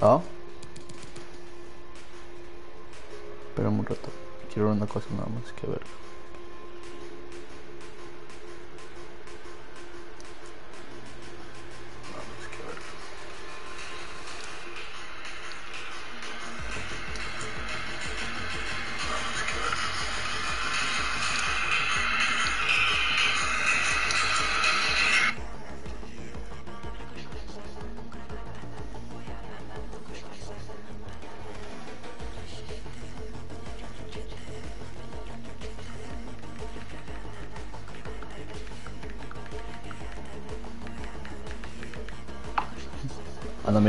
Ah. Espera un rato. Quiero ver una cosa nada más que ver.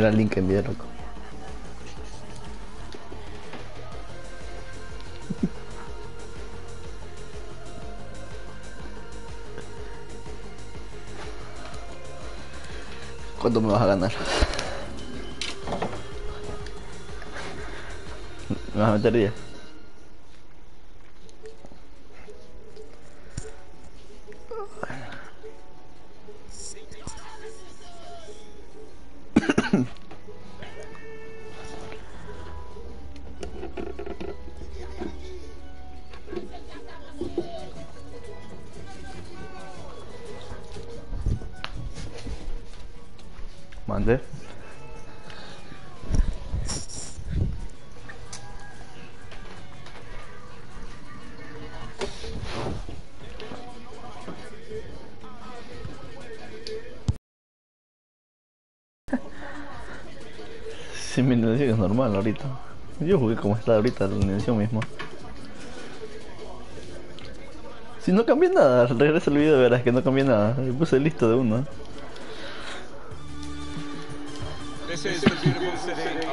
el link que ¿Cuánto me vas a ganar? ¿Me vas a meter 10? normal ahorita. Yo jugué como está ahorita la animación misma. Si no cambié nada, regresa el video verás que no cambié nada. Puse listo de una. This is the beautiful city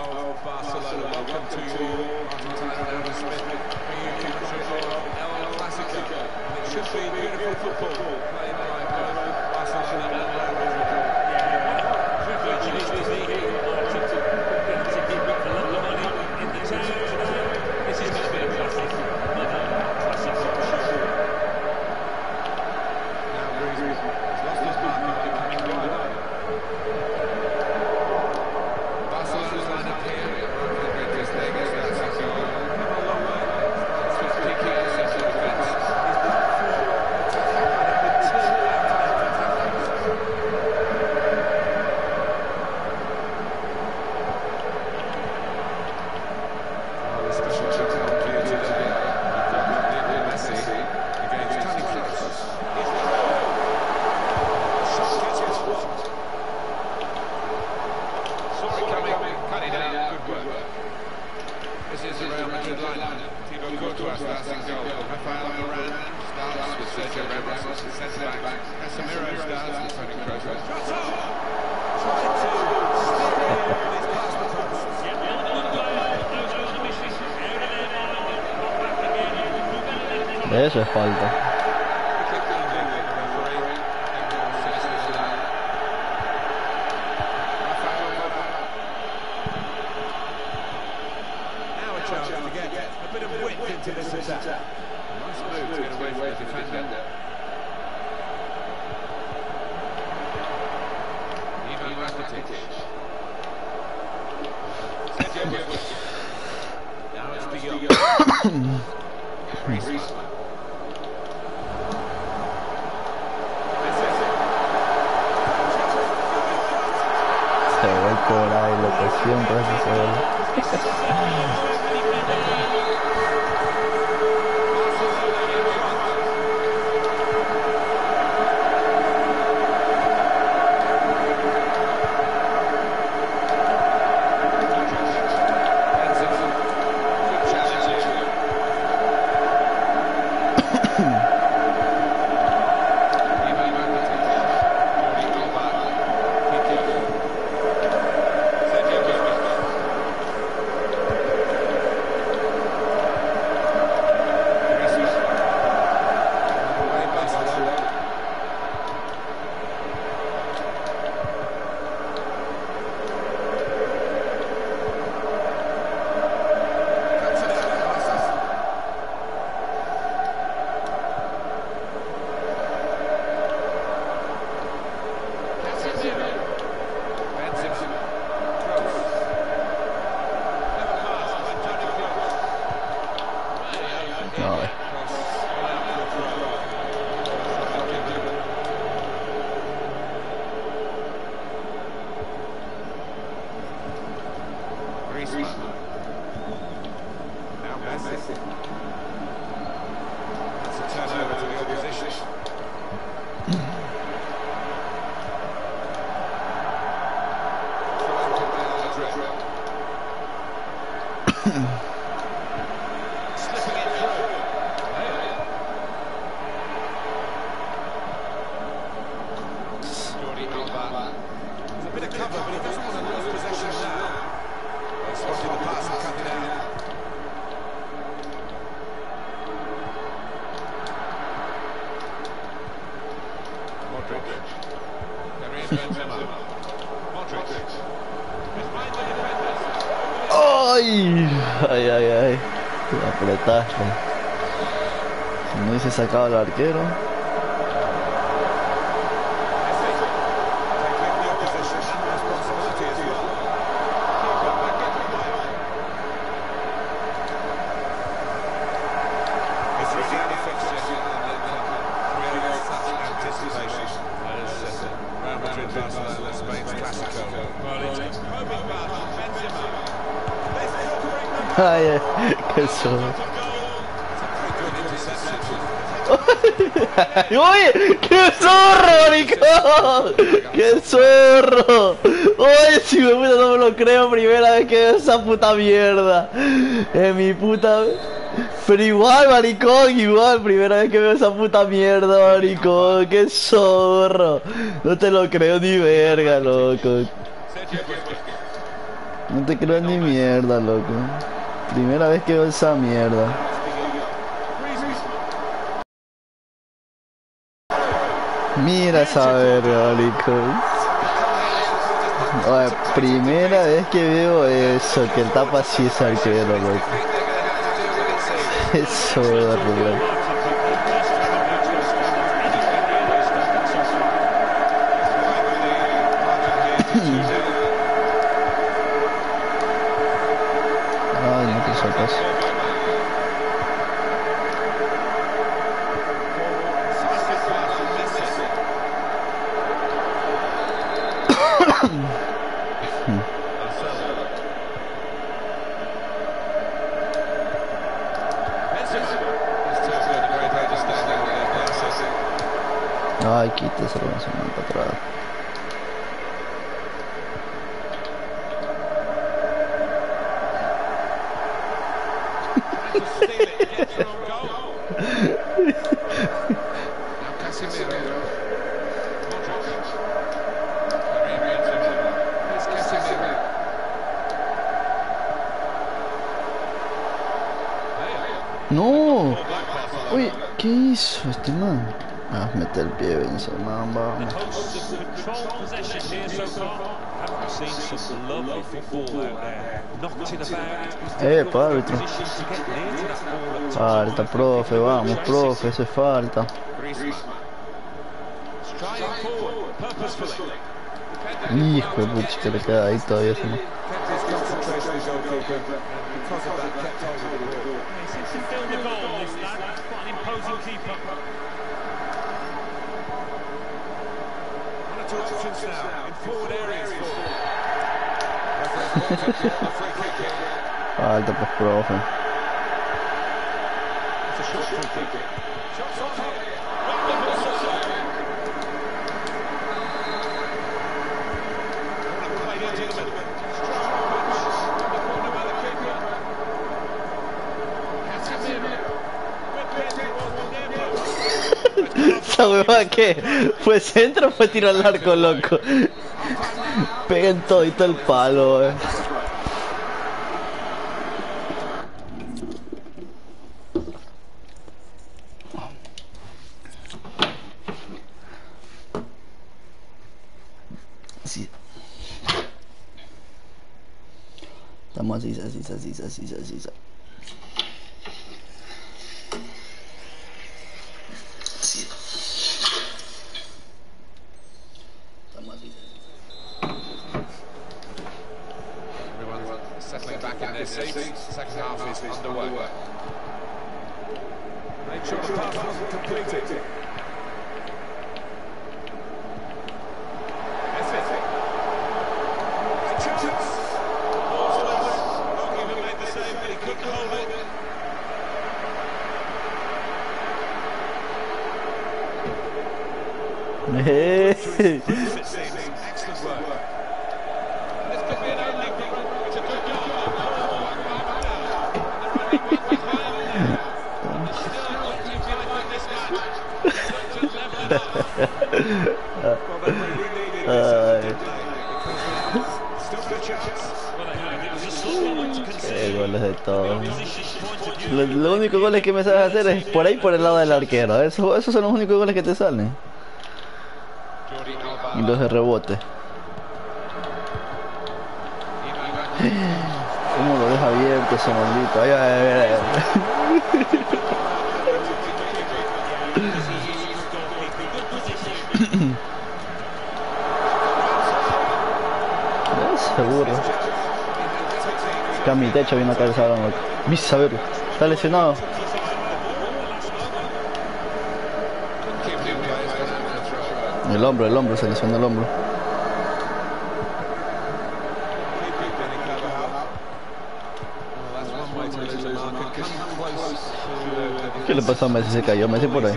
eso es falta. ¡Ay! ¡Ay, ay, ay! La apretaste. Si no hubiese sacado al arquero. ¡Ay, ay! ¡Qué interception. ¡Uy! ¡Qué zorro, maricón! ¡Qué zorro! ¡Uy! Si me puta no me lo creo, primera vez que veo esa puta mierda. En mi puta. Pero igual, maricón, igual, primera vez que veo esa puta mierda, maricón. ¡Qué zorro! No te lo creo ni verga, loco. No te creo ni mierda, loco. Primera vez que veo esa mierda. Mira esa verga. Oye, primera vez que veo eso, que el tapa así es arquero, loco. Eso, loco. Ay, no te sacas. Ay, quíteselo, no se me para atrás. No. Uy, ¿qué man? Ah, mete el pie, Benzema, vamos. Eh, árbitro. Falta, profe, vamos, profe, hace falta. Hijo de pucha, que le queda ahí todavía. to options now in forward areas Guarda ah, profe. Eh. Shots on. ¿Esa hueva qué? ¿Fue centro fue tiro al arco, loco? Pega en todito el palo, eh. Así. Estamos así, así, así, así, así. Así. Por el lado del arquero. Eso- esos son los únicos goles que te salen. Y los de rebote. ¿Cómo lo deja abierto ese maldito? Ay, ay, ay. Seguro. Que a mi techo viene a. Viste a verlo. Está lesionado. El hombro, el hombro, se lesionó el hombro. ¿Qué le pasó a Messi? Se cayó Messi por ahí.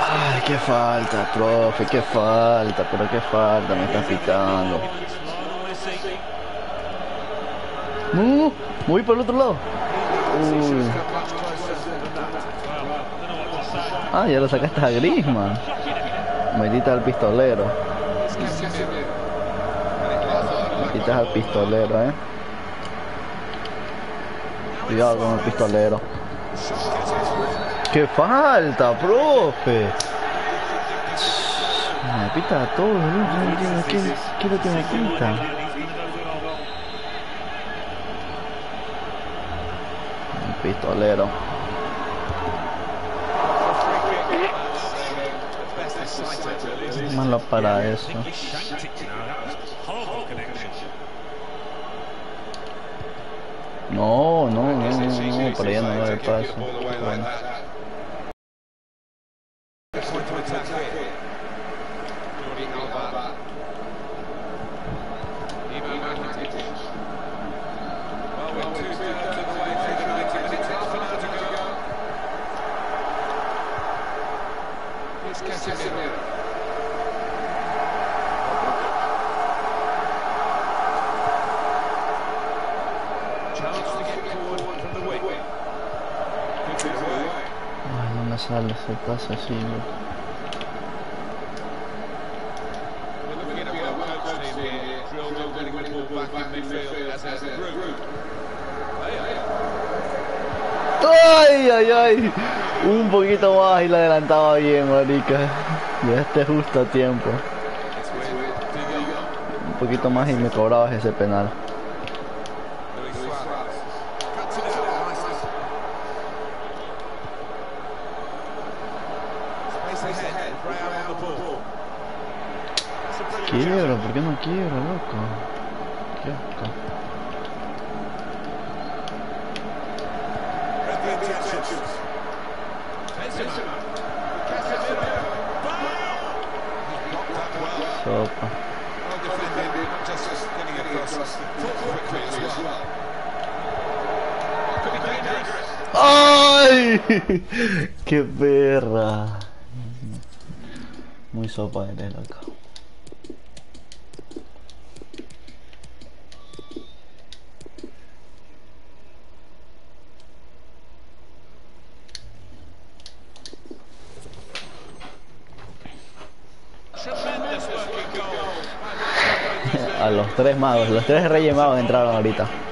Ay, qué falta, profe, qué falta, pero qué falta, me están pitando. No, me voy por el otro lado. Ah, ya lo sacaste a Griezmann. Medita al pistolero. Meditas al pistolero, eh. Cuidado con el pistolero. ¡Qué falta, profe! Me pita a todos, ¿no? Qué, qué lo que me pita. El pistolero. Para eso. No, no, no, no, no, por allá no va el paso. ¡Ay, ay, ay! Un poquito más y la adelantaba bien, marica. Llegaste justo a tiempo. Un poquito más y me cobrabas ese penal. ¡Qué perra! Muy sopa eres, loco. A los tres magos, los tres reyes magos entraron ahorita.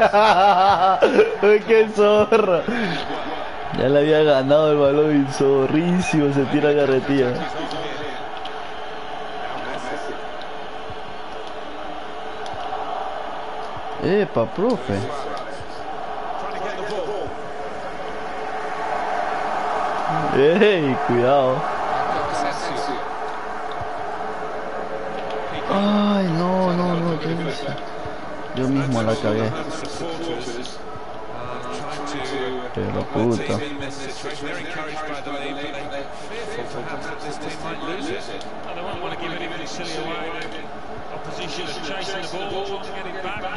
qué zorro. Ya le había ganado el balón y zorrísimo se tira carretilla. Epa, profe. Ey, cuidado. Ay, no, no, no. Yo mismo la cagué. Puta.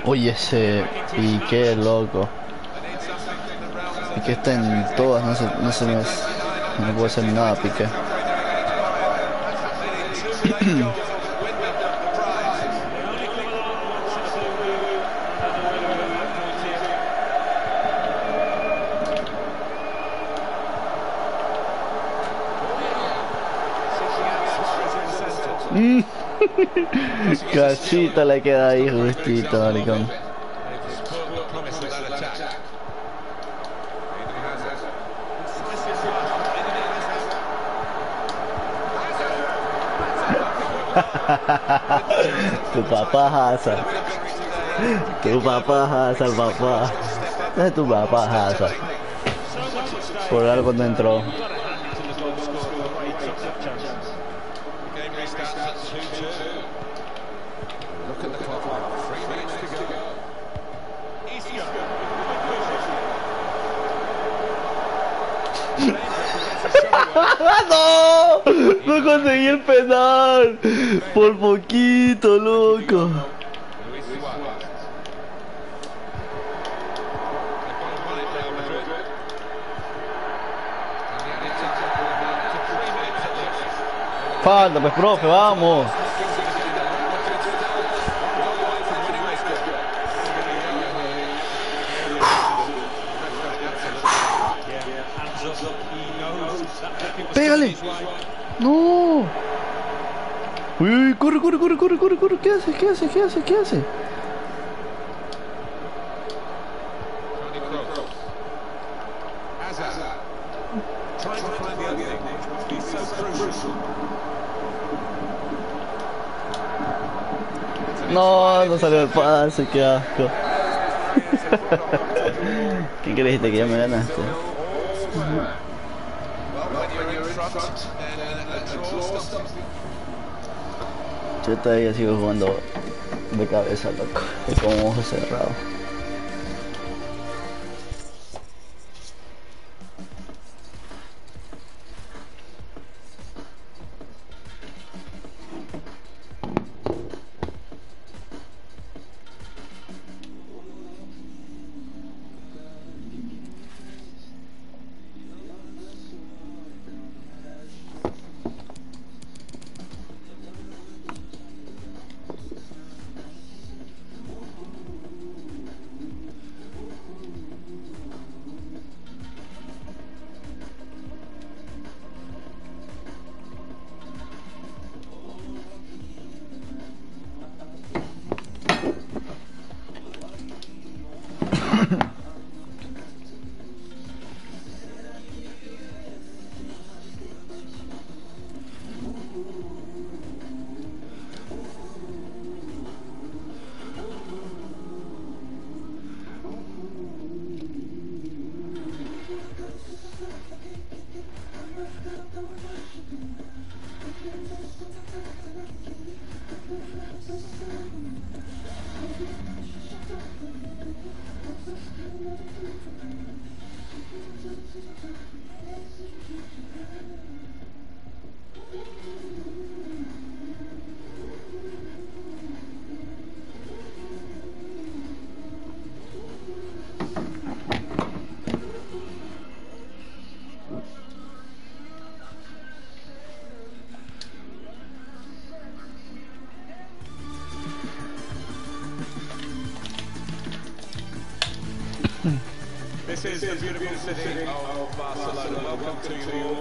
Oye, ese piqué, loco. Piqué está en todas, no se, no se me... No puedo hacer nada, Piqué. Casita le queda ahí justito, maricón. Tu papá Hazard. Tu papá Hazard, papá. Es tu papá stake. Por algo no entró. Minutes at least. Falta, pues, profe, vamos. Yeah, Uy, corre, corre, corre, corre, corre, corre. ¿Qué hace? ¿Qué hace? ¿Qué hace? ¿Qué hace? No, no salió el pase, qué asco. ¿Qué creíste que ya me ganaste? Yo todavía sigo jugando de cabeza, loco. Con ojos cerrados. City of Barcelona. Welcome to you all.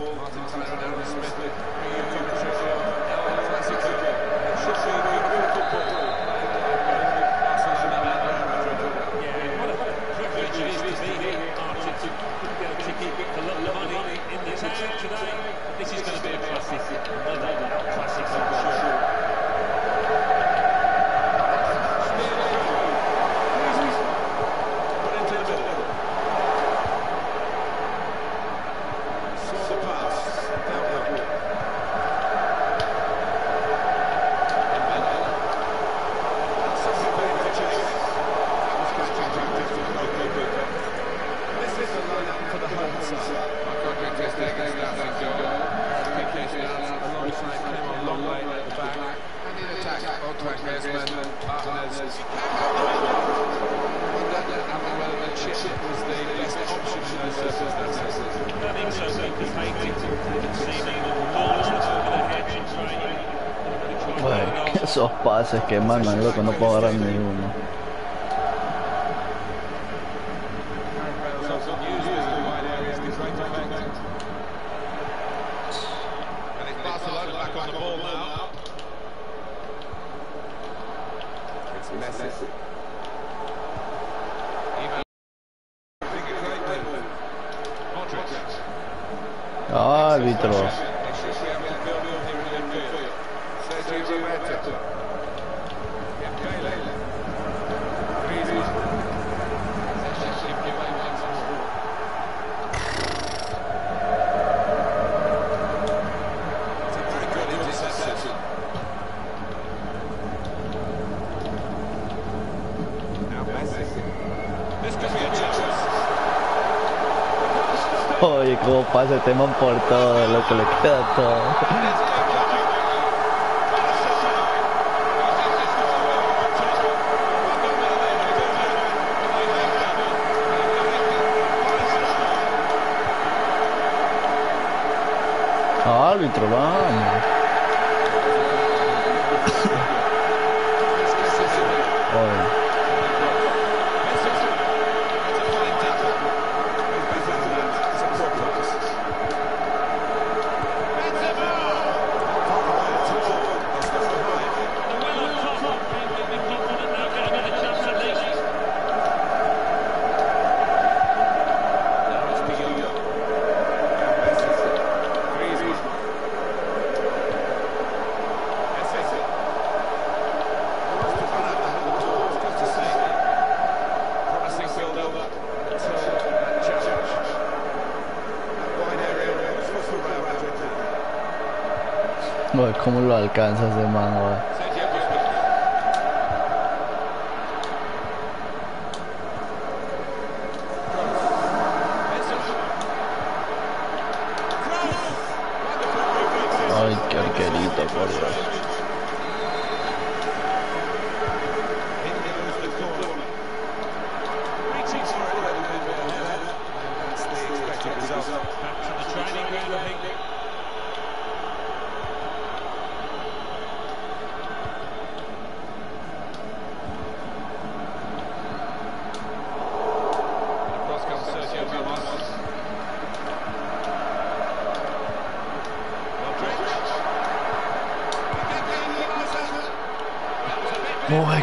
pases que mandan, loco, no puedo agarrar ninguno. Temón por todo, lo que le queda todo. Árbitro, va. alcanza ese man,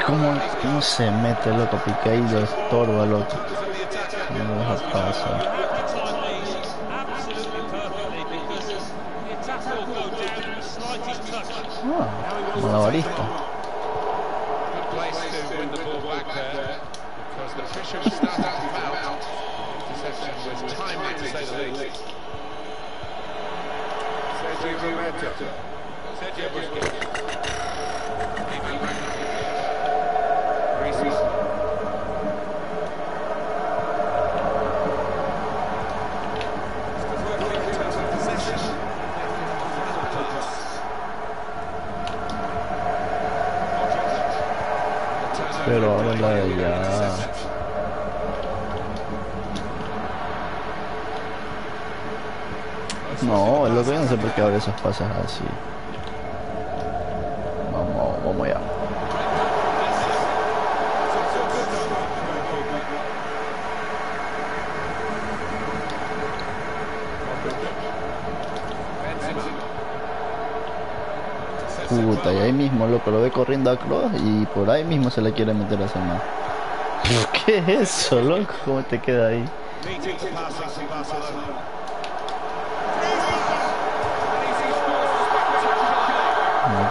¿Cómo, cómo se mete, loco? Piqué y lo estorba, loco. No lo deja pasar. Ah, malabarista. porque ahora esas pasas así. Vamos, vamos allá. Puta, y ahí mismo, loco, lo ve corriendo a Cross y por ahí mismo se le quiere meter a Samad. ¿Qué es eso, loco? ¿Cómo te queda ahí?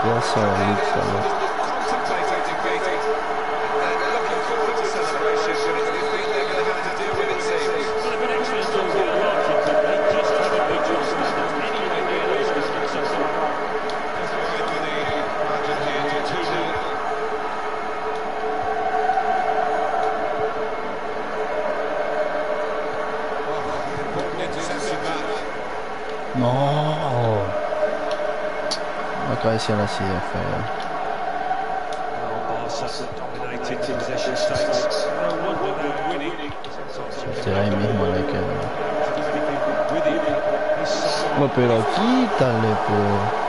Yes, sir, I need some. see if. Uh... Serait mismo le queda. Bueno, pero quítale, pues.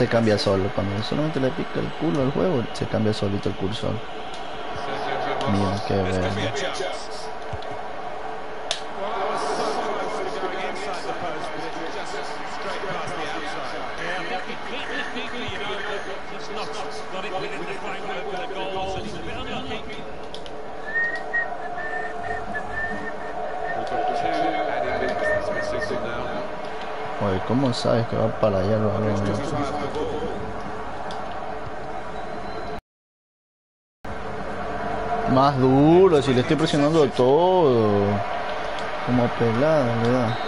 se cambia solo. Cuando solamente le pica el culo al juego, se cambia solito el cursor. Mira, qué bello. Oye, ¿cómo sabes que va para allá los alumnos? Más duro, si le estoy presionando todo. Como pelada, ¿verdad?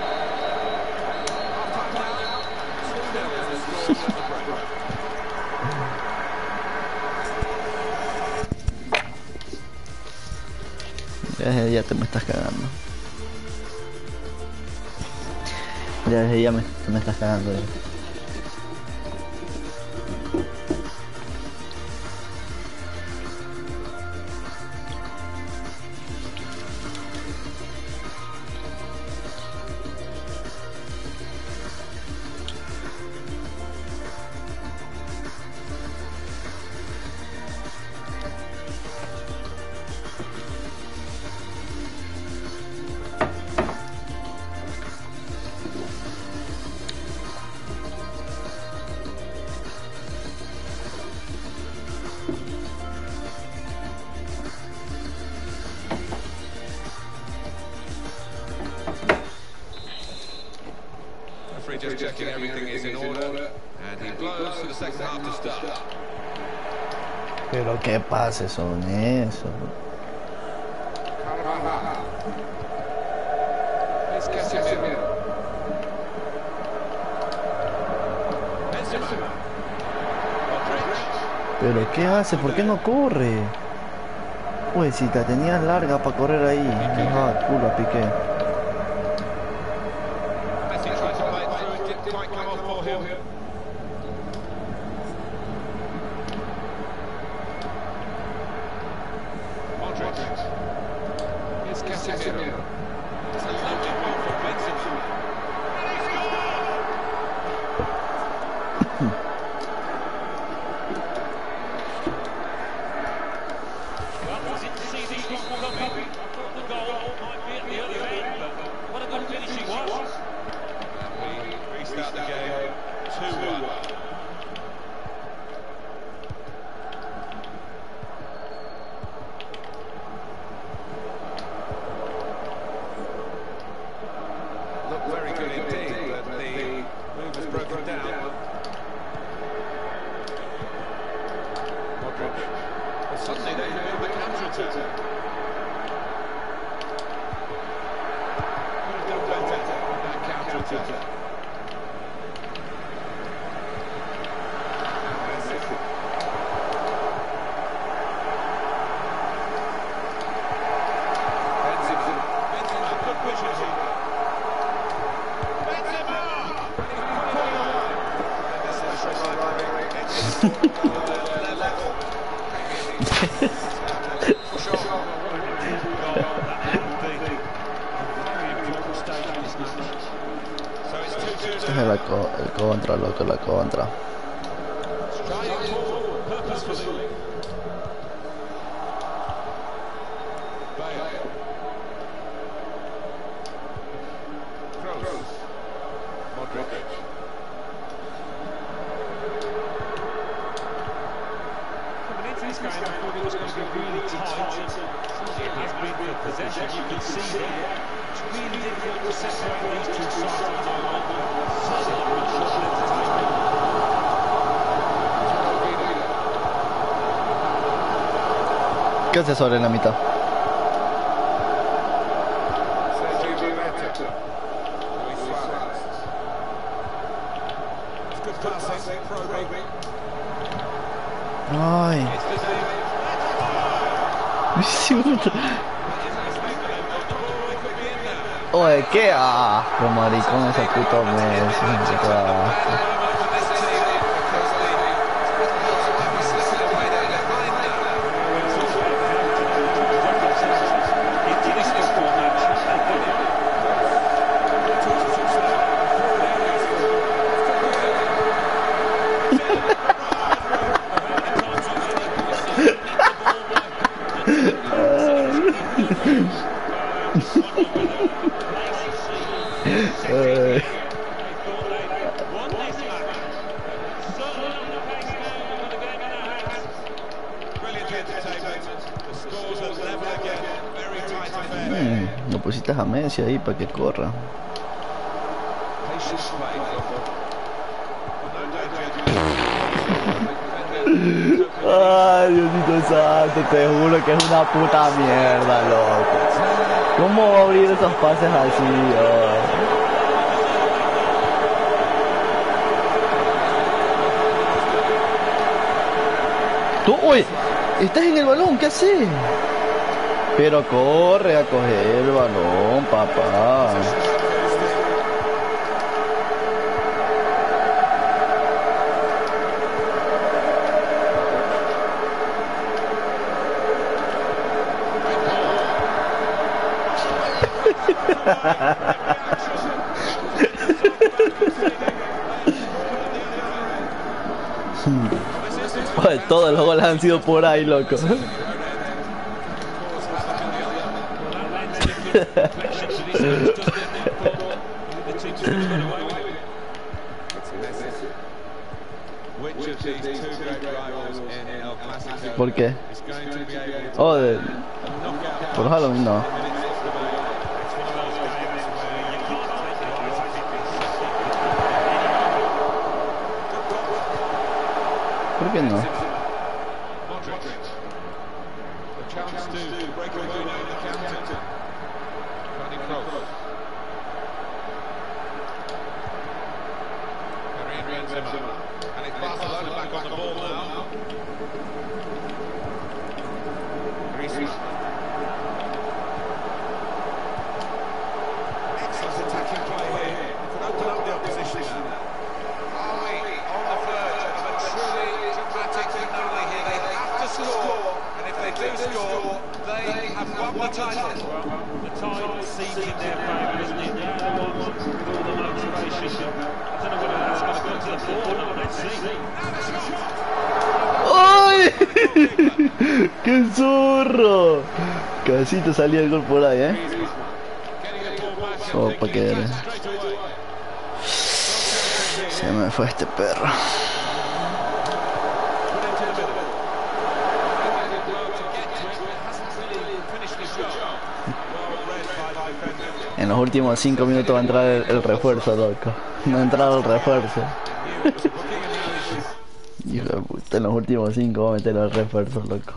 ya te me estás cagando. Ya me, me estás cagando. Eh. son eso? ¿Pero qué hace? ¿Por qué no corre? Pues si te tenías larga para correr ahí. Ah, culo, piqué. contra, loco, la contra. sobre la mitad. Ay. Oye, qué asco, maricón, esa puta mesa. Pusiste a Messi ahí para que corra. Ay, Diosito santo, te juro que es una puta mierda, loco. ¿Cómo va a abrir esos pases así? Ay. Tú, estás en el balón, ¿qué haces? Pero corre a coger el balón, papá. Todos los goles han sido por ahí, loco. ¿Por qué? Oh, de, por Halloween no. ¿Por qué no? ¡Ay! ¡Qué zorro! Casi te salía el gol por ahí, ¿eh? Back Oh, que away. Se me fue este perro. En los últimos cinco minutos va a entrar el, el refuerzo, loco. No ha entrado el refuerzo. En los últimos cinco va a meter el refuerzo, loco.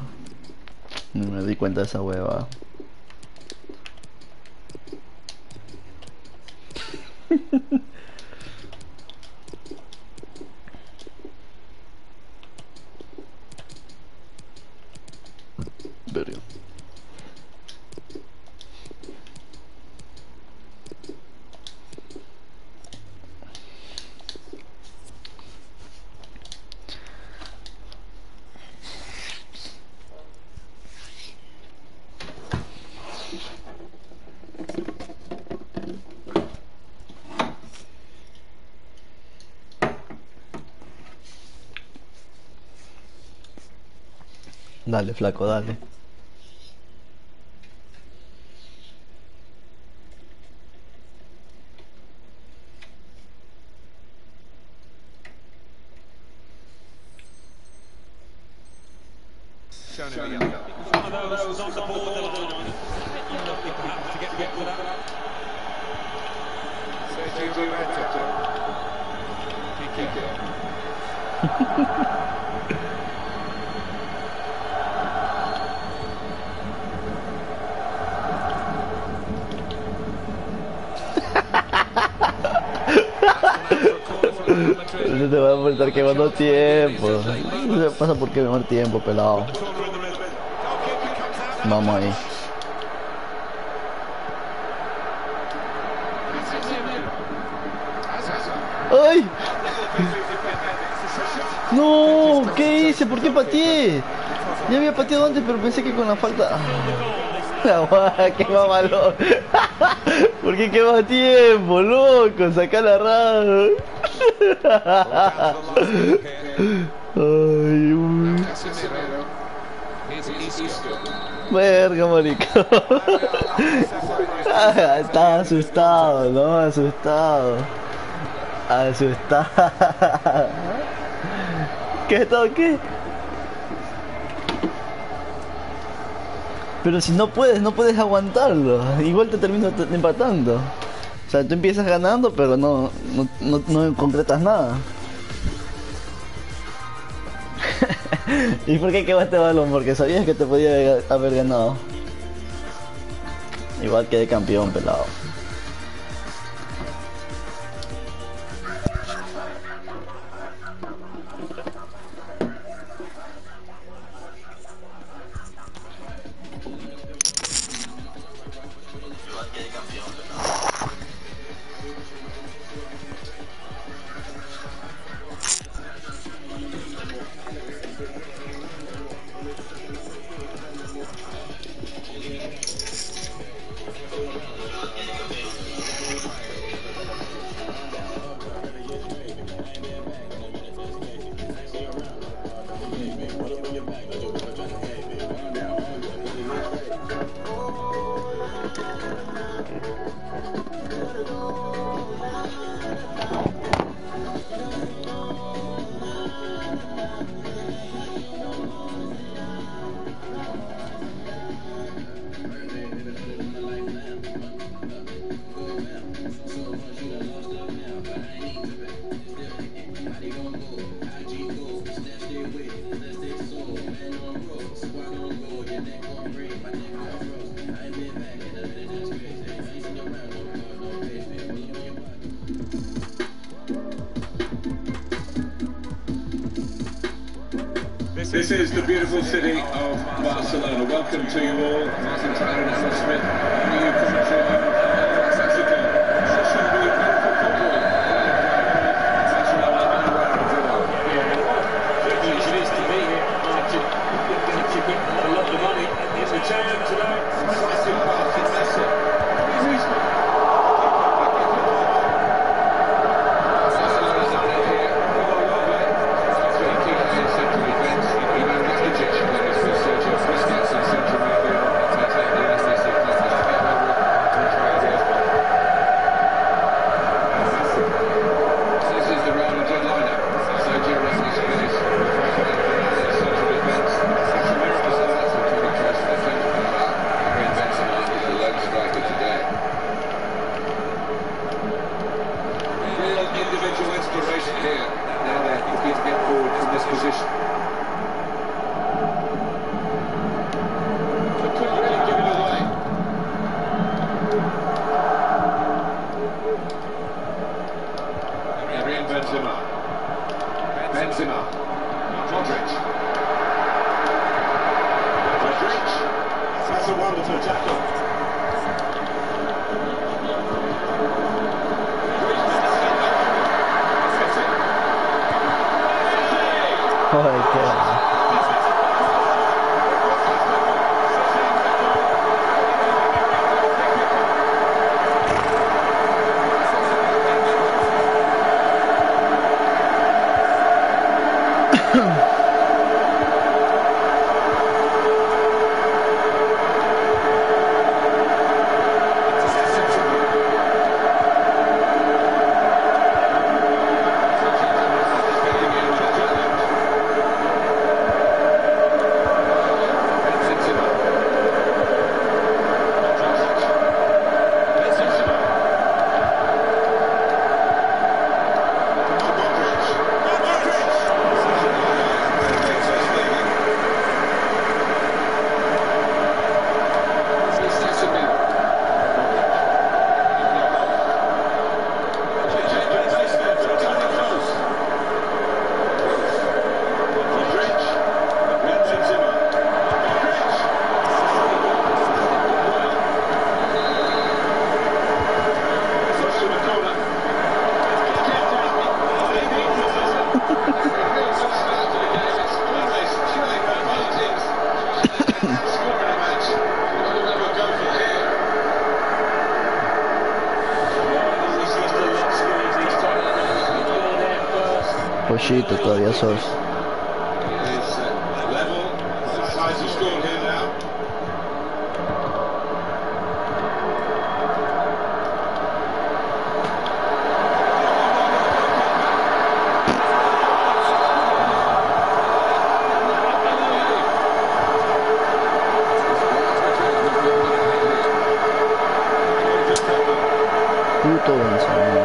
No me di cuenta de esa hueva. Verga. Dale, flaco, dale. No te vas a estar quemando tiempo. Se pasa por quemar tiempo, pelado. Vamos ahí. ¡Ay! No, ¿qué hice? ¿Por qué pateé? Ya había pateado antes, pero pensé que con la falta. Ah, ¡Qué mamalón! ¿Por qué quema tiempo, loco? Saca la radio. Ay, uy. Verga, Estaba asustado, ¿no? Asustado. Asustado. ¿Qué toque? Pero si no puedes, no puedes aguantarlo. Igual te termino empatando. O sea, tú empiezas ganando, pero no, no, no, no nada. ¿Y por qué quemaste balón? Porque sabías que te podía haber ganado. Igual quedé campeón, pelado. attempt Christ.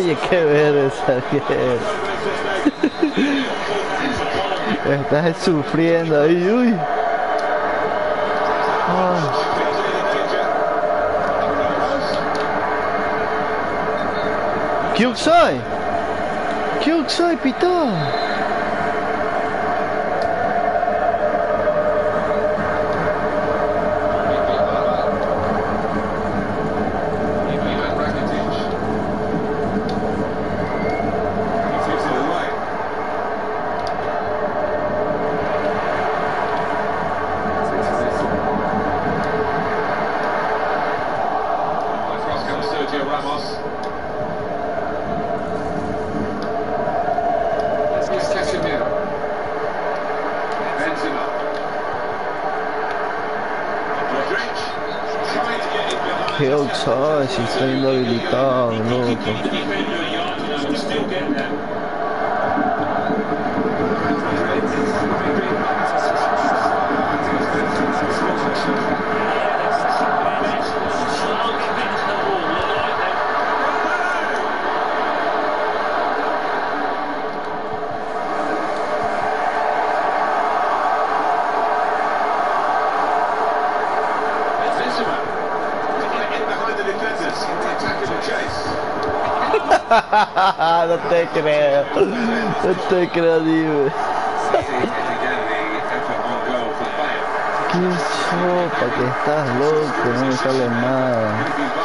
Oye, qué ver esa. Estás sufriendo ahí, uy. ¿Qué soy? ¿Qué soy, Pitón? está inhabilitado. no te creo. No te creo, dime. Qué sopa que estás loco, no me sale nada.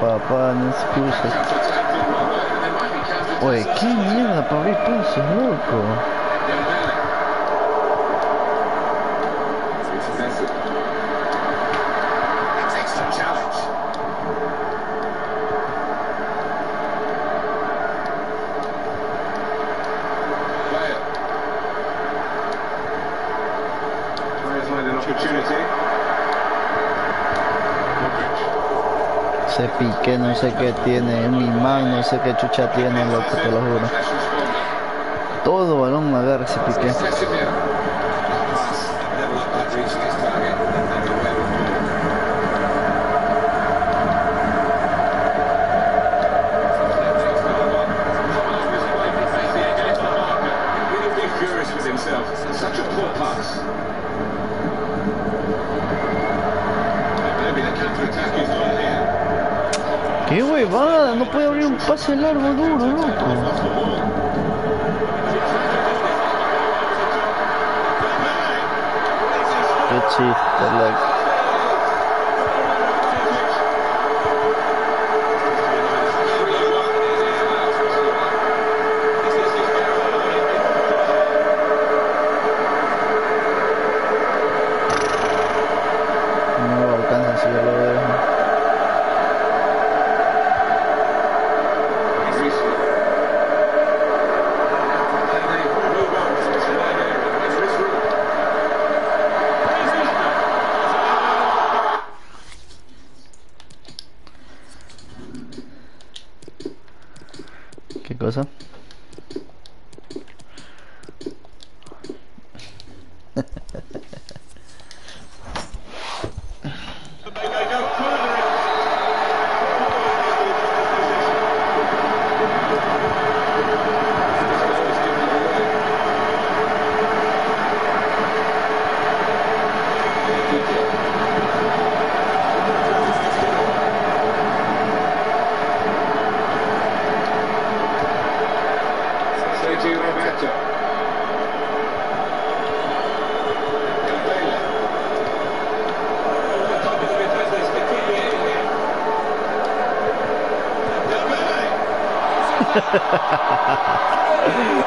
Papá, no excusas. Oye, qué mierda para abrir pasos, loco. Sé qué tiene, en mi mano, no sé qué chucha tiene, loco, te lo juro. Todo balón agarra ese pique. Pase largo duro, loco. Qué chiste, loco. No lo alcanza si yo lo dejo. ¿Qué cosa? Sergio Roberto. Dembele.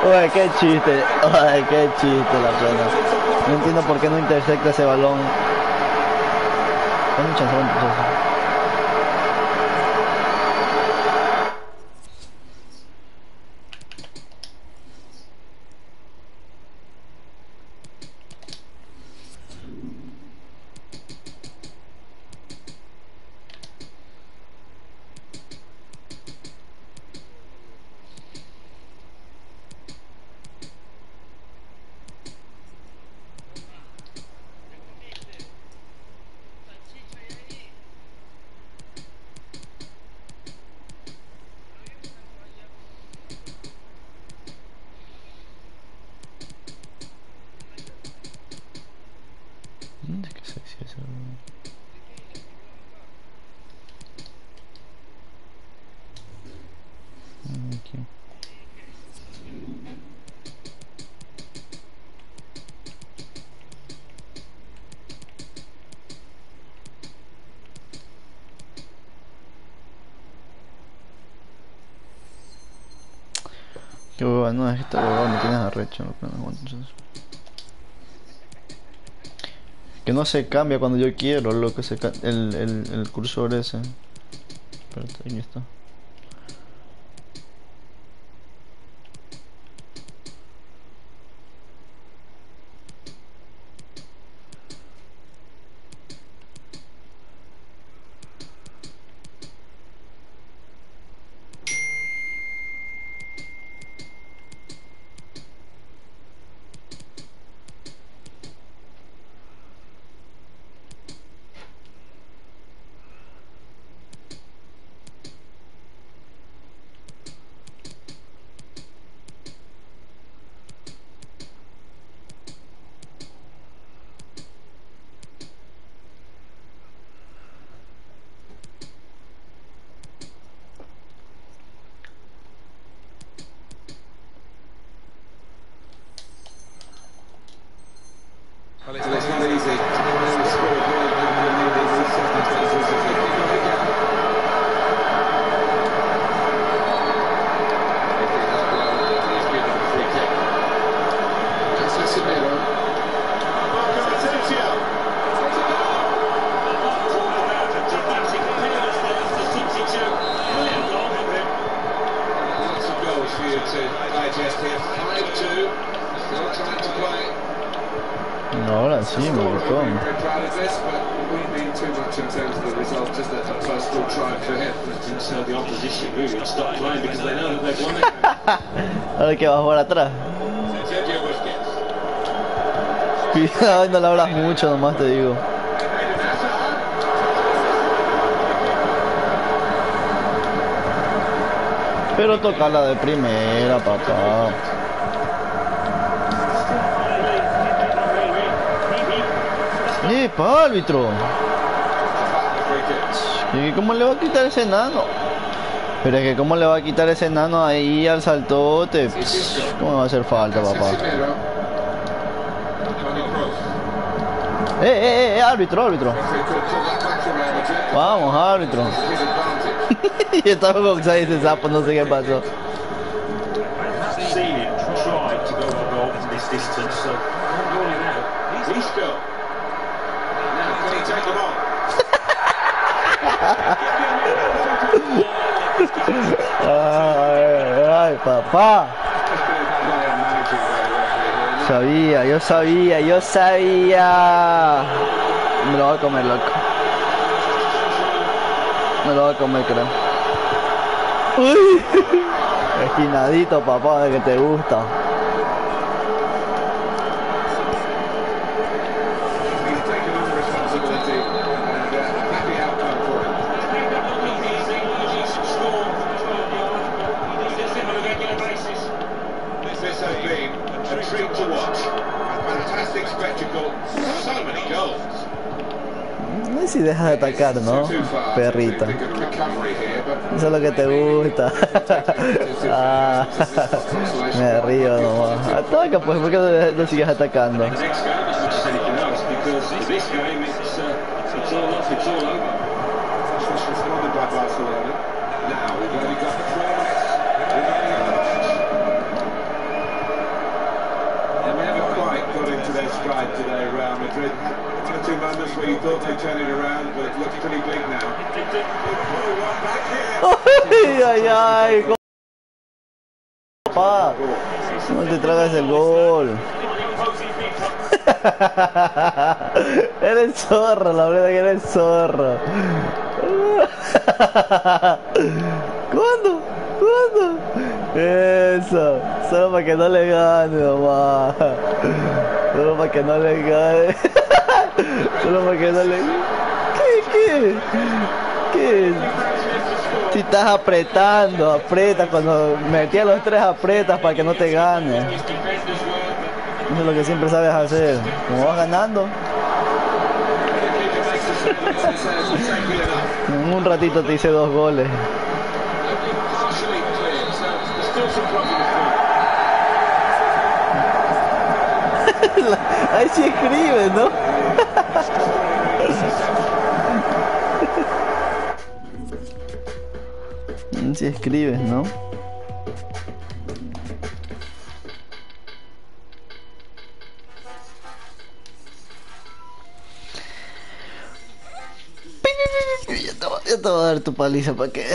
Oye, qué chiste, oye, qué chiste la pena. No entiendo por qué no intersecta ese balón. Dame un chance, dame un chance. ¿Dónde es que se decía eso? Ah, Aquí. Qué hueva, no, es que esta hueva me tienes arrecho, no, no aguanto, entonces. Que no se cambia cuando yo quiero, lo que se el, el, el cursor ese. Espérate, aquí está. Mucho, nomás te digo. Pero tocarla de primera, papá. ¡Epa, árbitro! ¿Y cómo le va a quitar ese enano? Pero es que cómo le va a quitar ese enano ahí al saltote. Pss, ¿Cómo va a hacer falta, papá? That back from Real Madrid, Vamos, árbitro. his advantage. y estaba con ese sapo, no sé qué pasó. Seen him try Sabía, yo sabía, yo sabía. Me lo voy a comer, loco. Me lo voy a comer, creo. Uy. Esquinadito, papá, de que te gusta. Si dejas de atacar, ¿no? Perrita. Eso es lo que te gusta. ah, me río nomás. Ataca, pues, ¿por qué no sigues atacando? Eres zorro, la verdad que eres zorro. ¿Cuándo? ¿Cuándo? Eso, solo para que no le gane, mamá. Solo para que no le gane. Solo para que no le ¿Qué? ¿Qué? ¿Qué? Si estás apretando, aprieta. Cuando metí a los tres apretas para que no te gane. Eso es lo que siempre sabes hacer. Como vas ganando, un ratito te hice dos goles. Ahí sí escribes, ¿no? Sí escribes, ¿no? Te, voy- a dar tu paliza para que...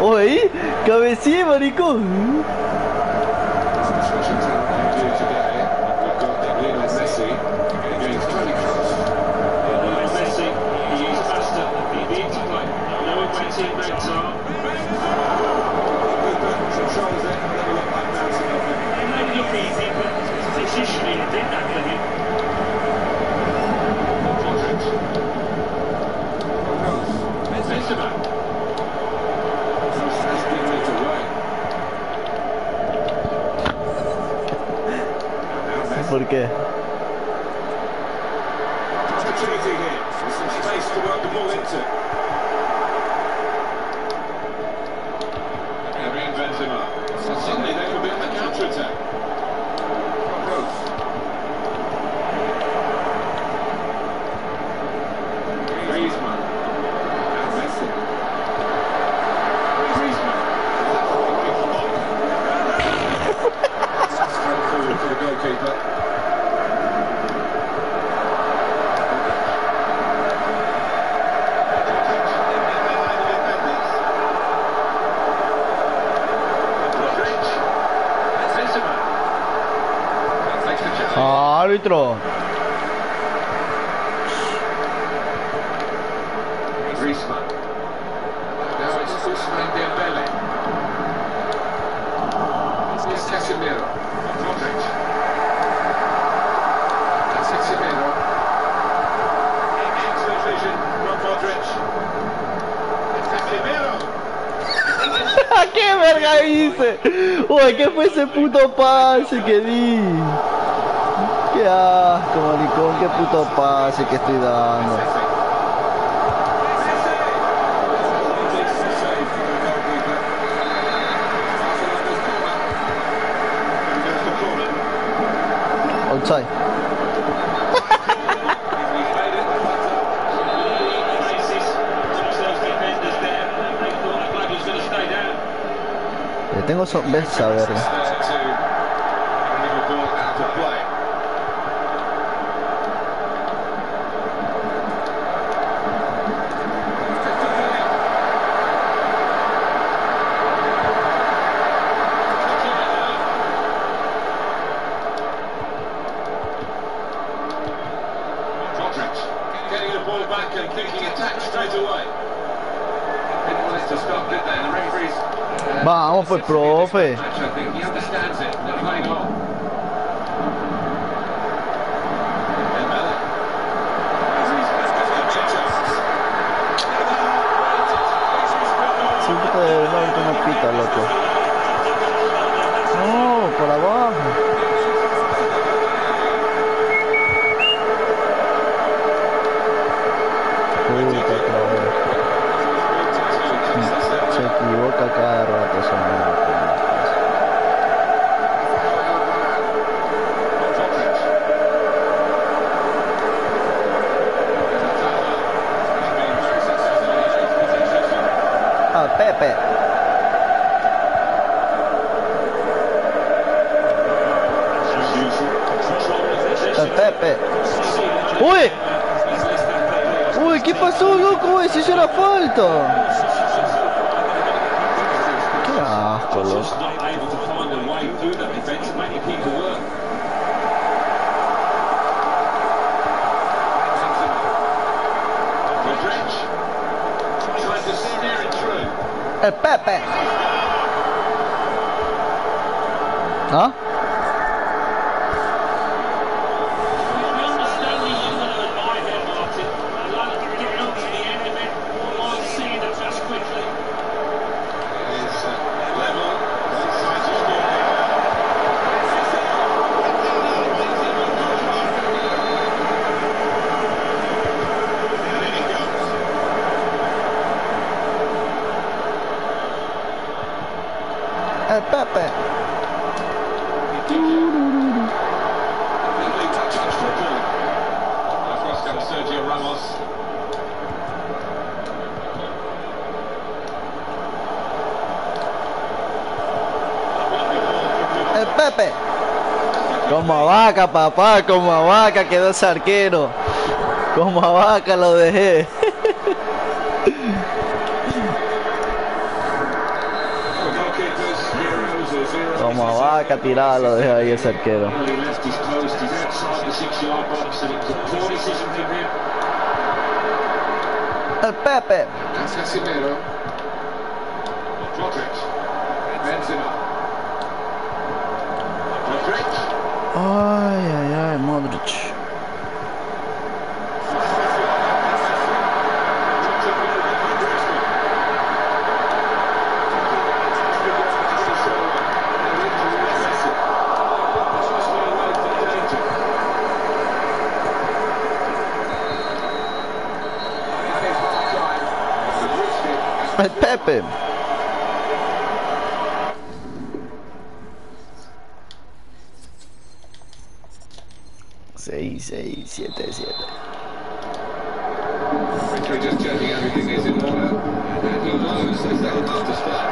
Oi? Cabecinha, manicô? Santo pase que estoy dando. Outside. Le eh, tengo sorpresa verde. guapo el profe. Siempre el no pita, loco. No, por abajo. Loco? Si eso era falta. Vaca, papá, como a vaca quedó ese arquero. Como a vaca lo dejé. Como a vaca tirada lo dejé ahí ese arquero. Well, he left his post. He's outside the six-yard box, and it was a poor decision from him. El Pepe. That's Casemiro. Modric. Benzema. Modric. Ay, ay, ay, Modric. El Pepe. Seis, seis, siete, siete. Victory just checking everything is in order. And he knows there's that enough to start.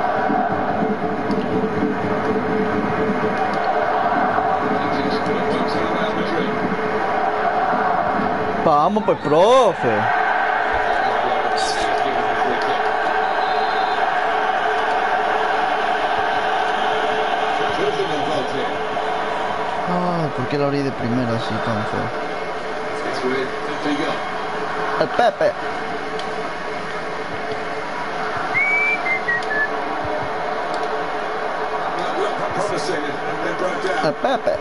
Vamos pues, profe. Ay, ¿por qué lo abrí de primero así tan feo? It's with Figo. El Pepe. Promising, and then broke down. El Pepe.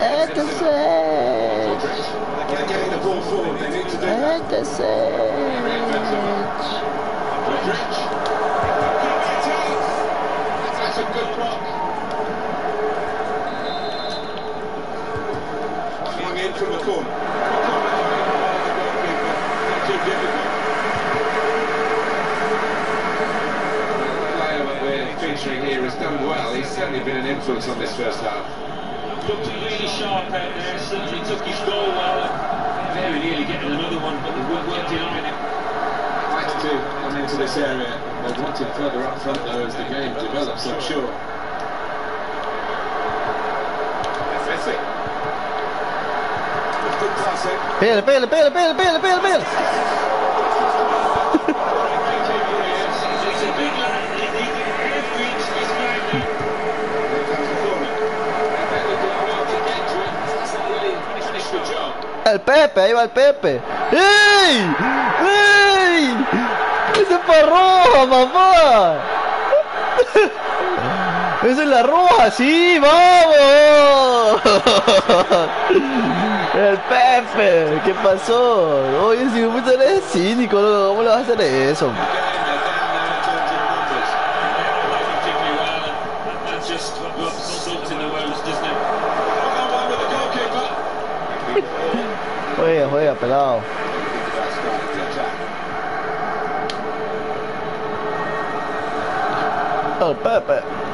Este es. They're getting the ball forward. They need to do that. Este es. Modric. That's a good block. Certainly been an influence on this first half. Looked really sharp out there, certainly took his goal well. Very nearly getting another one, but the wood worked in on him. Likes to come into this area. They want him further up front though as the game develops, I'm sure. Messi. Good passing. Pégale, pégale, pégale, pégale, pégale, pégale, pégale. El Pepe, ahí va el Pepe. ¡Ey! ¡Ey! ¡Ese es para roja, papá! ¡Esa es la roja! ¡Sí! ¡Vamos! El Pepe, ¿qué pasó? Oye, si me eres cínico, ¿cómo le vas a hacer eso? Juega, juega, pelado. That's starting to attack. El Pepe.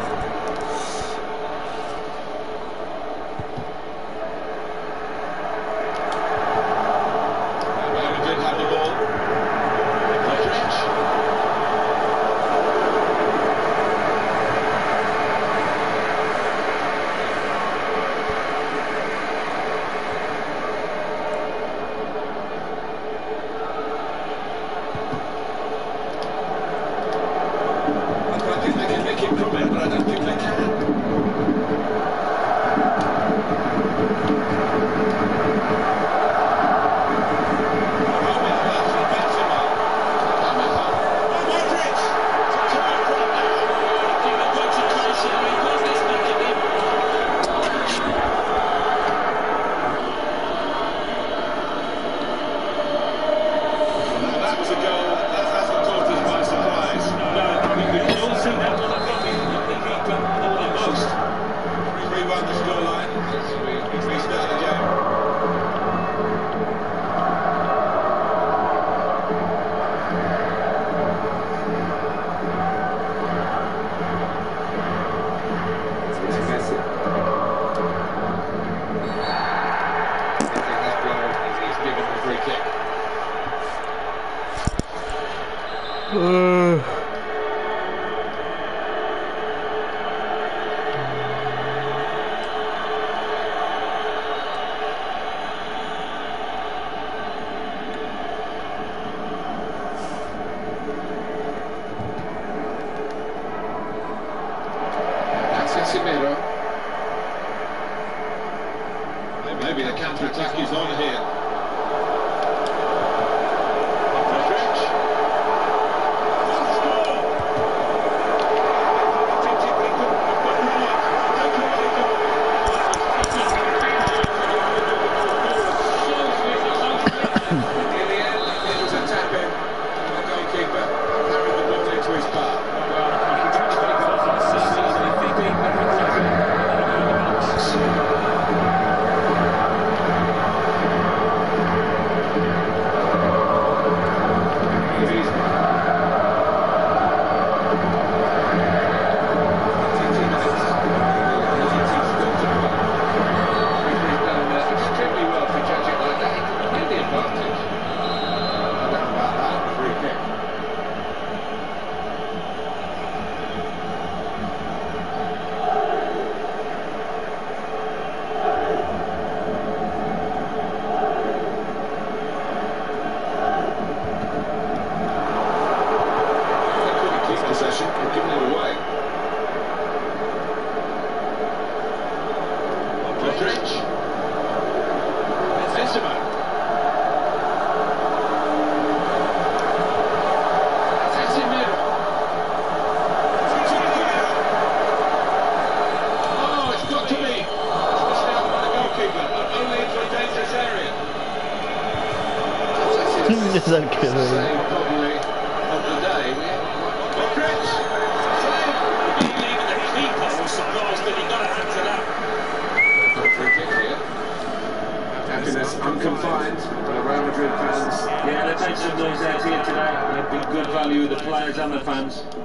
chance.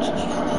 Thank you.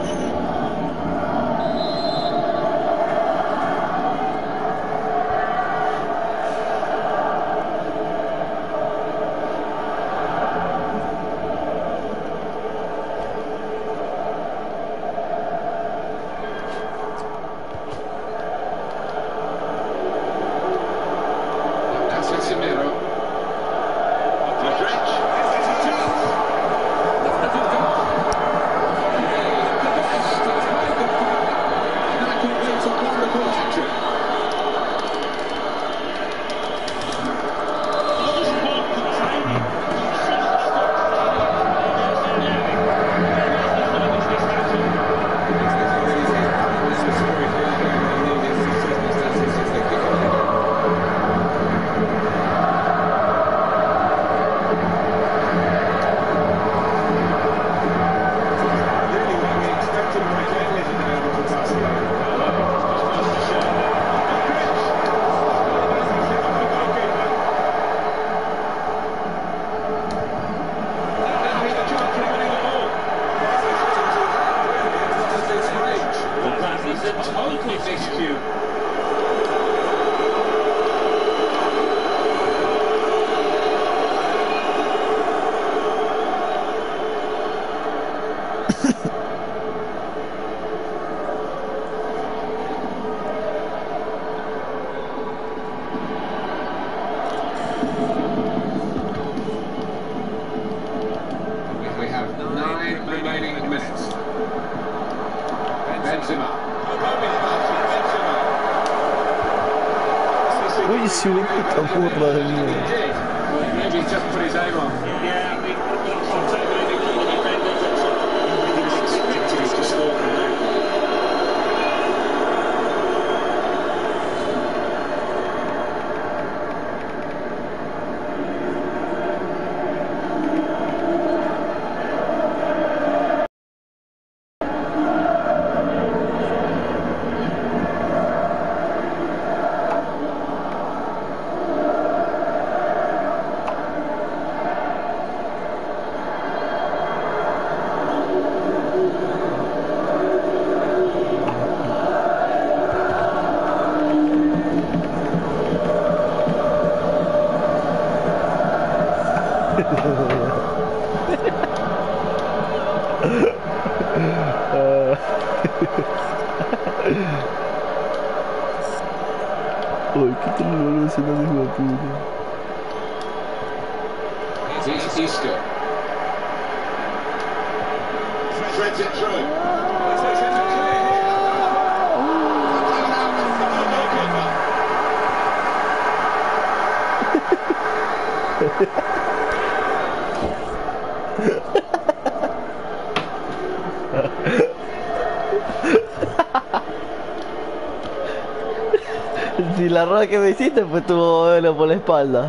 Si la rueda que me hiciste pues tuvo velo por la espalda.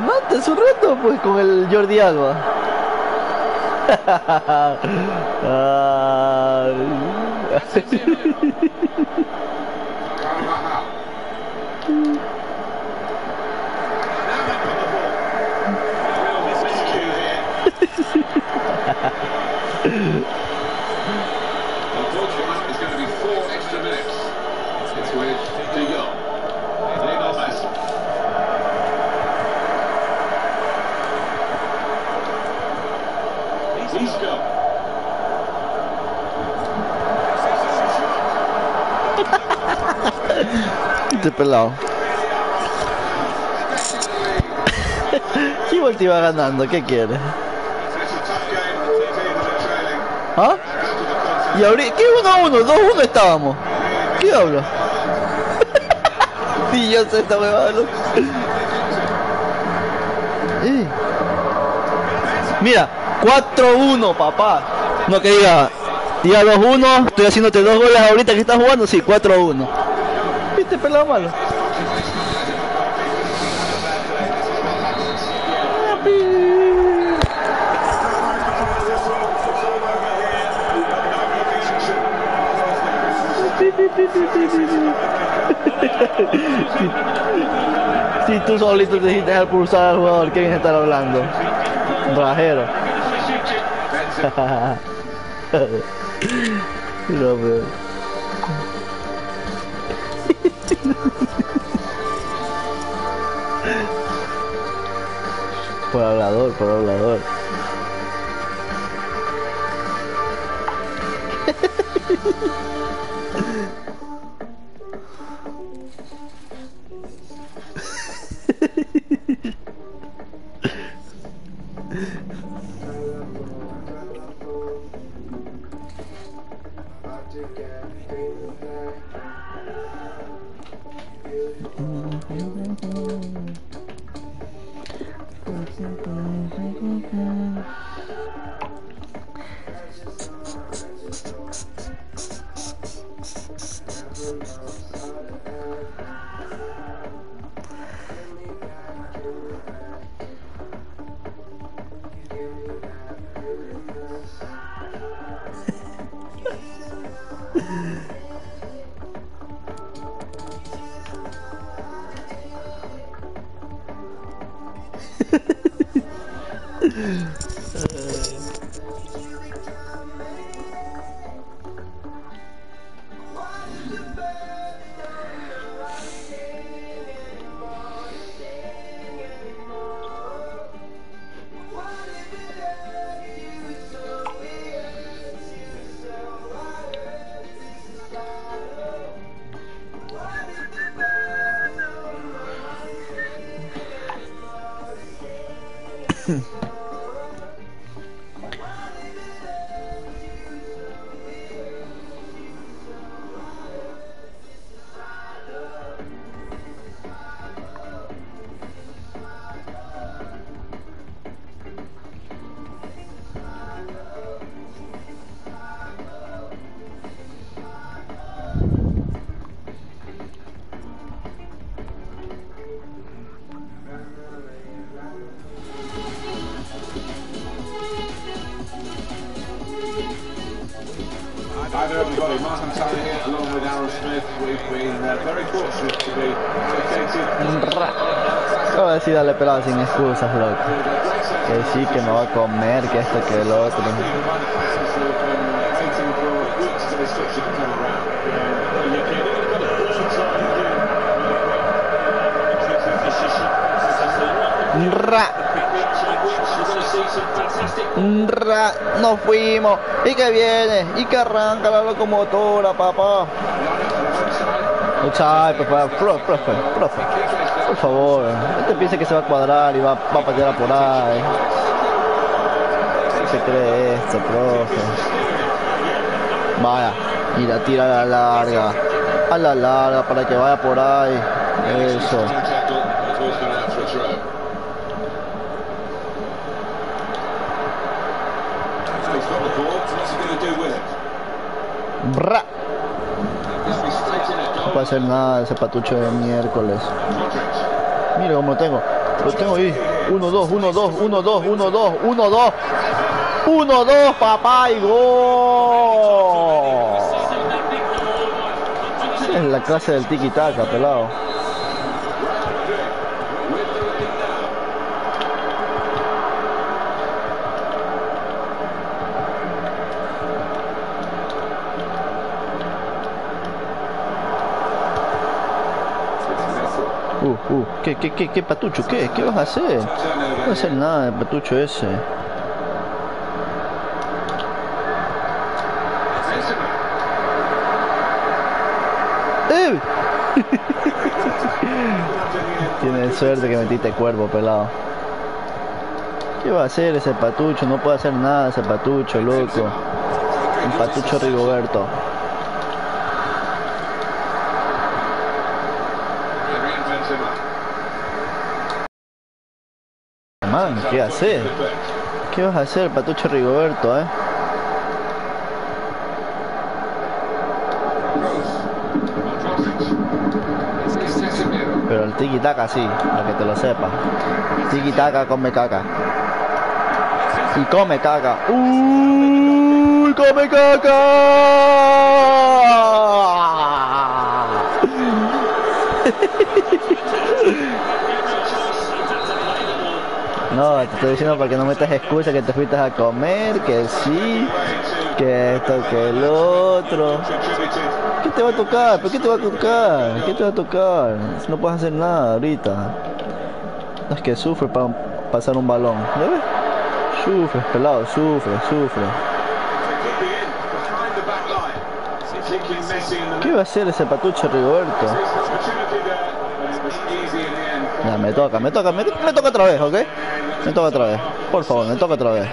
Mate es un reto pues con el Jordi. Ay. Este pelado. ¿Qué vuelta iba ganando? ¿Qué quiere? ¿Ah? Y ahorita, ¿qué 1 a 1? 2 a 1 estábamos. ¿Qué hablo? Sí, yo sé esta huevada. Mira, 4-1, papá. No que diga, diga 2-1, estoy haciéndote dos goles ahorita que estás jugando, sí, 4-1. ¿Viste, pelado malo? Si tú solito te dijiste al pulsar al jugador, ¿quién es estar hablando? Rajero. No, pero... Por hablador, por hablador. Pelado sin excusas, loco. Que sí, que me va a comer, que esto, que el otro. Ra. Ra. Nos fuimos. Y que viene. Y que arranca la locomotora, papá. Muchachos, profe, profe, profe. Por favor. Este piensa que se va a cuadrar y va, a patear por ahí. ¿Qué se cree esto, profe? Vaya. Mira, tira a la larga. A la larga para que vaya por ahí. Eso. Bra. No puede hacer nada ese patucho de miércoles. Mira cómo lo tengo. Lo tengo ahí. 1, 2, 1, 2, 1, 2, 1, 2, 1, 2. 1, 2, papá y gol. Es la clase del tiki taka, pelado. Uh, uh, ¿qué, qué, qué, qué patucho? ¿Qué? ¿Qué vas a hacer? No vas a hacer nada de patucho ese. ¡Eh! Tienes suerte que metiste cuerpo, pelado. ¿Qué va a hacer ese patucho? No puede hacer nada ese patucho, loco. Un patucho Rigoberto. Man, ¿qué hacer? ¿Qué vas a hacer, patucho Rigoberto, eh? Pero el tiki taka sí, para que te lo sepa. Tiki taka come caca. Y come caca. ¡Uy! ¡Come caca! No, te estoy diciendo para que no metas excusa que te fuiste a comer, que sí, que esto, que el otro. ¿Qué te va a tocar? ¿Pero qué te va a tocar? ¿Qué te va a tocar? No puedes hacer nada ahorita. Es que sufre para pasar un balón. ¿Ya ves? Sufre, pelado, sufre, sufre. ¿Qué va a hacer ese patucho Rigoberto? Ya, me toca, me toca, me, me toca otra vez, ¿ok? Me toca otra vez. Por favor, me toca otra vez.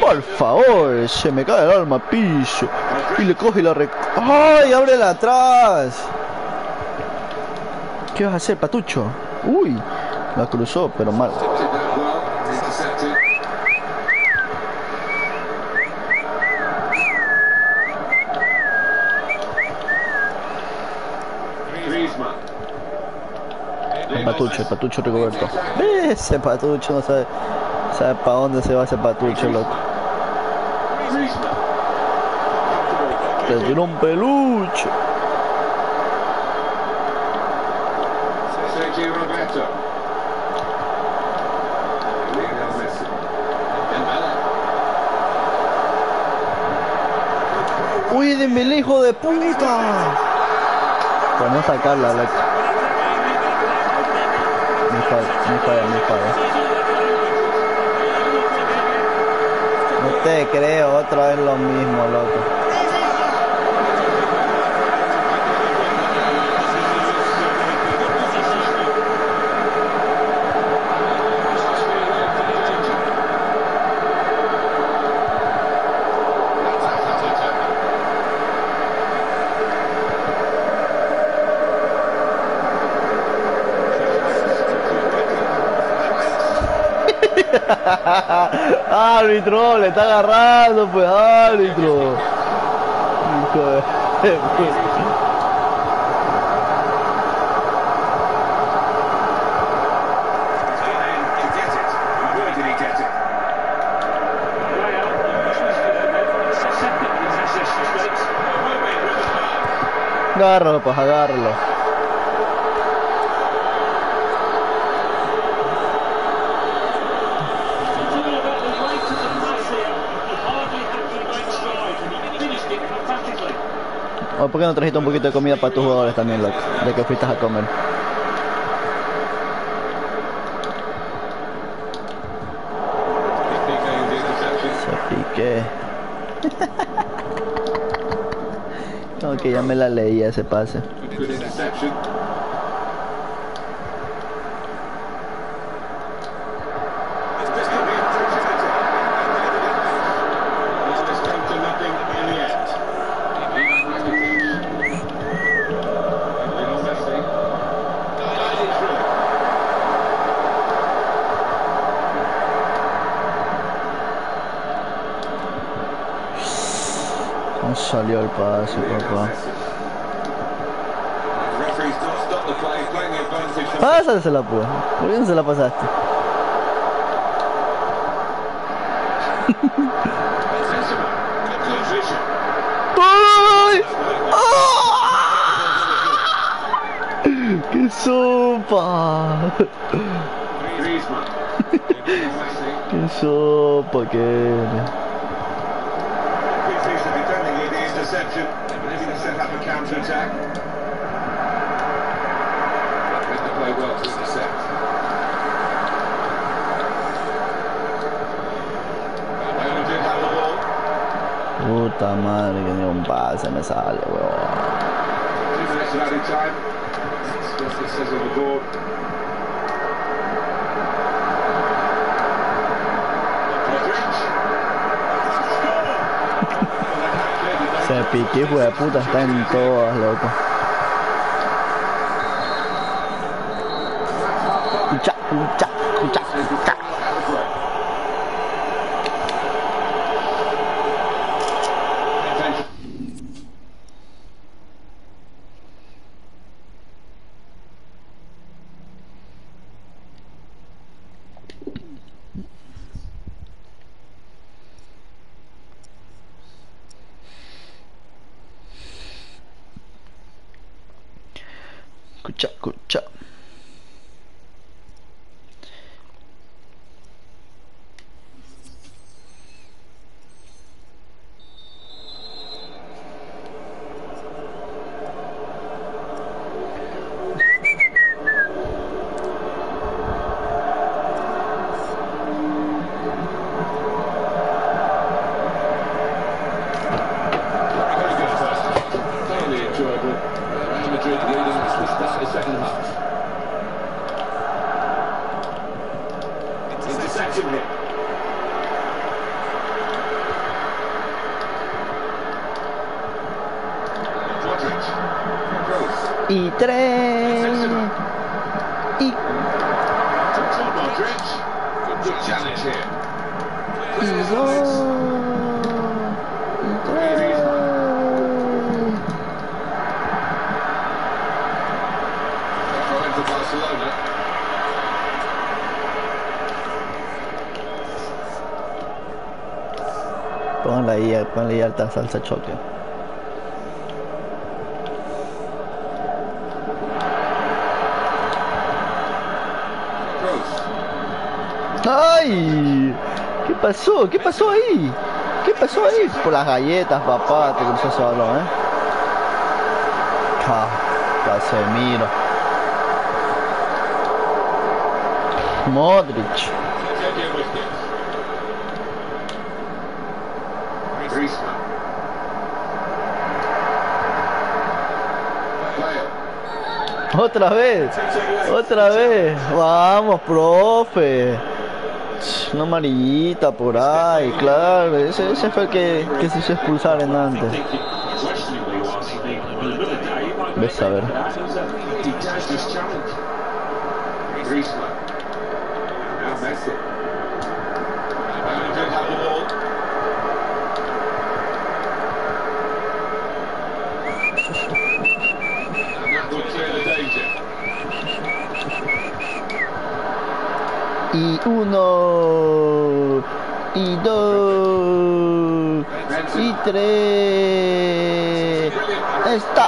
Por favor, se me cae el alma piso. Y le coge la rec... ¡Ay, ábrela atrás! ¿Qué vas a hacer, patucho? Uy, la cruzó, pero mal. Patucho, el patucho Rigoberto. Ese patucho no sabe, sabe para dónde se va ese patucho, loco. Le tiró un peluche. Uy, Dembélé, hijo de puta. Por no sacarla, loco. Mi falla. No te creo, otra vez lo mismo, loco. árbitro, le está agarrando, pues árbitro. Agárralo, pues, agárralo. O por qué no trajiste un poquito de comida para tus jugadores también, loco, de que fuiste a comer. Se piqué. No, que ya me la leía ese pase. The advantage. from- Pásasela, pues. ¿Por qué no se la pasaste? ¡Ay! ¡Qué sopa! ¡Qué sopa que eres! Interception. Looking to set up a counter-attack. Read the play well to intercept. Real Madrid the ball. Puta madre, que ni un pase me sale, weón. Pique, hijo de puta, está en todas, loco. Salsa choque. ¡Ay! ¿Qué pasó? ¿Qué pasó ahí? ¿Qué pasó ahí? Por las galletas, papá, te cruzó ese balón, ¿eh? Ja, Casemiro. Modric. Otra vez. Otra vez. Vamos, profe. Una amarillita por ahí, claro. Ese, ese fue el que, que se hizo expulsar en antes. Ves a ver. that as a He dashed his challenge. Griezmann. Now Messi. Real Madrid have the ball. And that will clear the danger. Y uno. Y dos. Y tres. Está.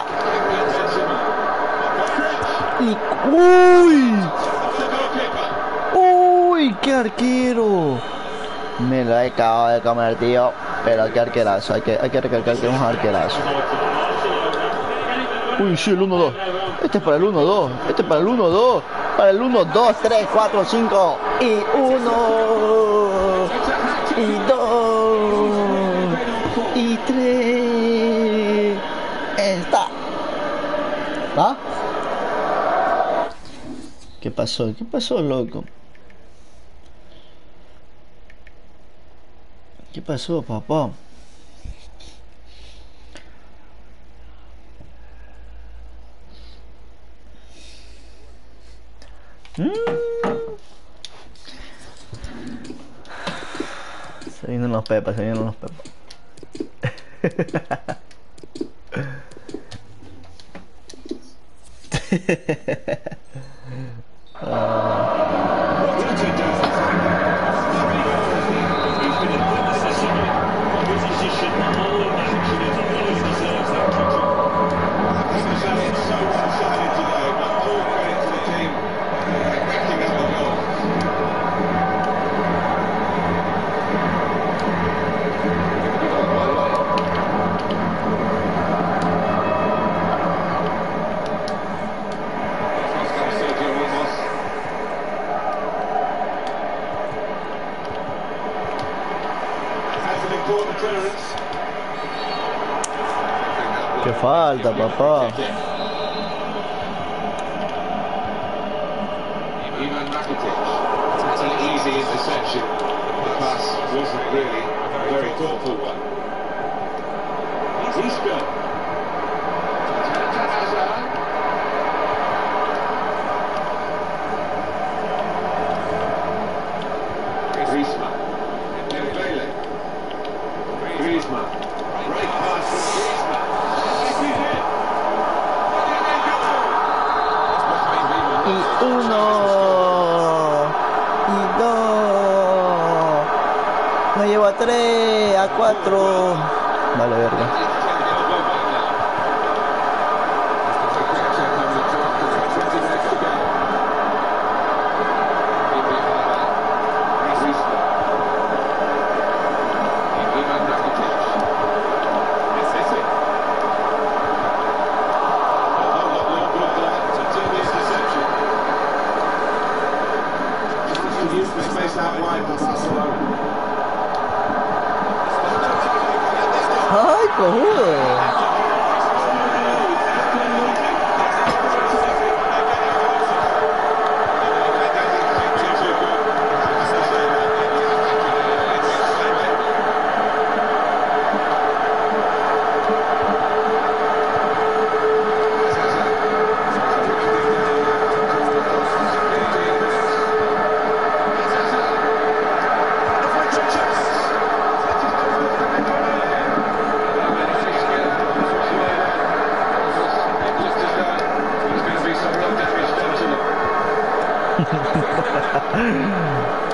Mi... ¡Uy! ¡Uy! ¡Qué arquero! Me lo he acabado de comer, tío. Pero qué arquerazo. Hay que, hay que recalcar que es un arquerazo. Uy, sí, el 1-2. Este es para el 1-2. Este es para el 1-2. Para el 1, 2, 3, 4, 5 y 1 y 2 y 3. Está. ¿Va? ¿Qué pasó? ¿Qué pasó, loco? ¿Qué pasó, papá? Mm. Se vienen los pepas, se vienen los pepas. falta, papá.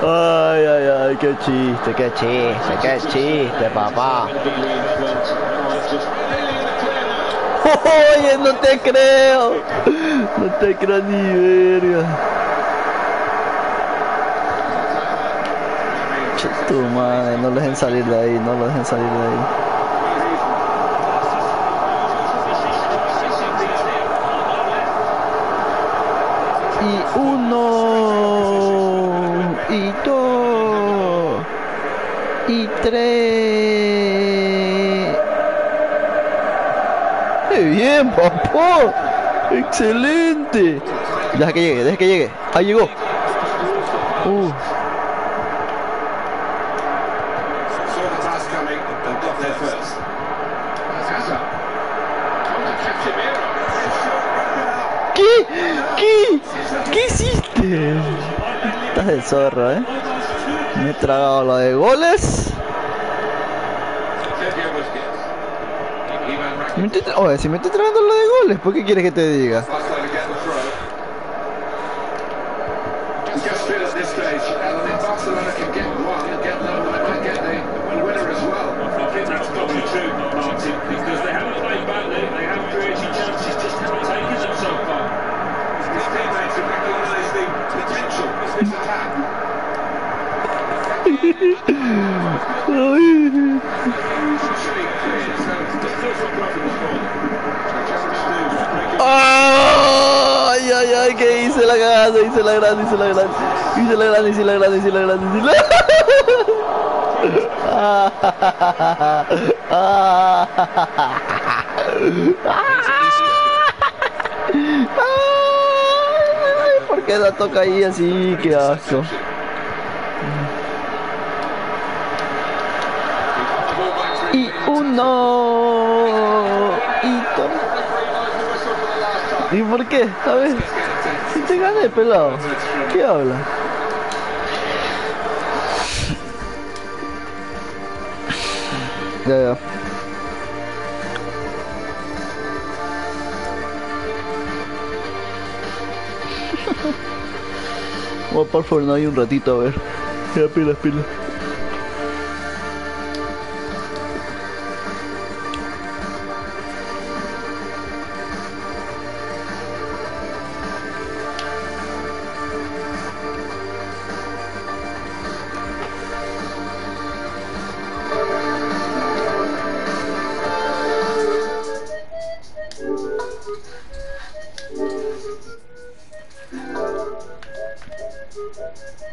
Ay, ay, ay, qué chiste, qué chiste, qué chiste, papá. Oye, no te creo. No te creo ni verga. Madre, no lo dejen salir de ahí, no lo dejen salir de ahí. Y uno, y dos, y tres. ¡Qué bien, papá! ¡Excelente! Deja que llegue, deja que llegue. Ahí llegó. Uh. ¿Qué? ¿Qué? ¿Qué hiciste? Estás de zorro, ¿eh? Me he tragado lo de goles. Oye, si me estoy tragando lo de goles, ¿por qué quieres que te diga? Hice la grande, hice la grande, hice la grande, hice la grande, hice la grande, hice la Ay, ¿Por qué la toca ahí así? Qué asco. Y uno. Y. ¿Y por qué? ¿Sabes? Te gané, pelado. ¿Qué habla? Ya, ya. Voy a por Fortnite un ratito a ver. Ya, pilas, pilas.